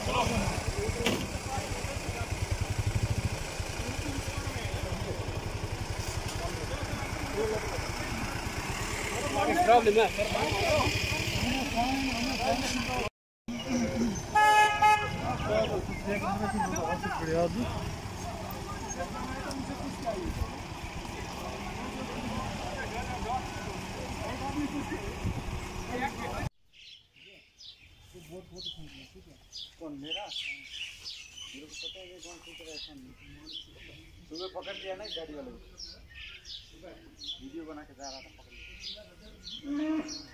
Problem है Obrigado. बहुत बहुत सुबह पकड़ लिया ना गाड़ी वाले वीडियो बना के जा रहा था पकड़ लिया।